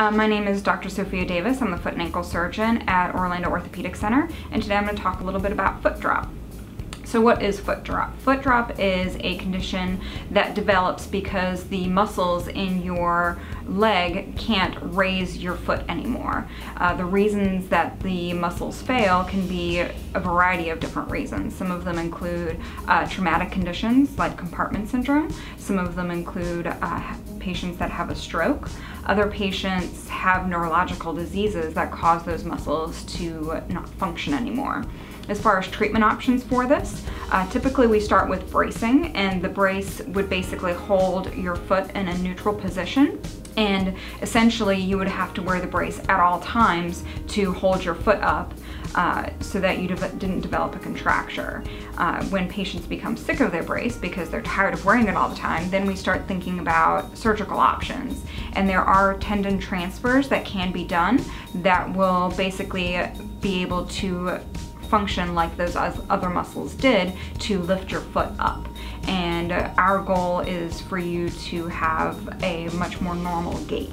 Uh, my name is Dr. Sophia Davis. I'm the foot and ankle surgeon at Orlando Orthopedic Center, and today I'm going to talk a little bit about foot drop. So what is foot drop? Foot drop is a condition that develops because the muscles in your leg can't raise your foot anymore. Uh, the reasons that the muscles fail can be a variety of different reasons. Some of them include uh, traumatic conditions like compartment syndrome. Some of them include uh, patients that have a stroke. Other patients have neurological diseases that cause those muscles to not function anymore. As far as treatment options for this, uh, typically we start with bracing and the brace would basically hold your foot in a neutral position and essentially you would have to wear the brace at all times to hold your foot up uh, so that you de didn't develop a contracture. Uh, when patients become sick of their brace because they're tired of wearing it all the time, then we start thinking about surgical options. And there are tendon transfers that can be done that will basically be able to function like those other muscles did to lift your foot up. And our goal is for you to have a much more normal gait.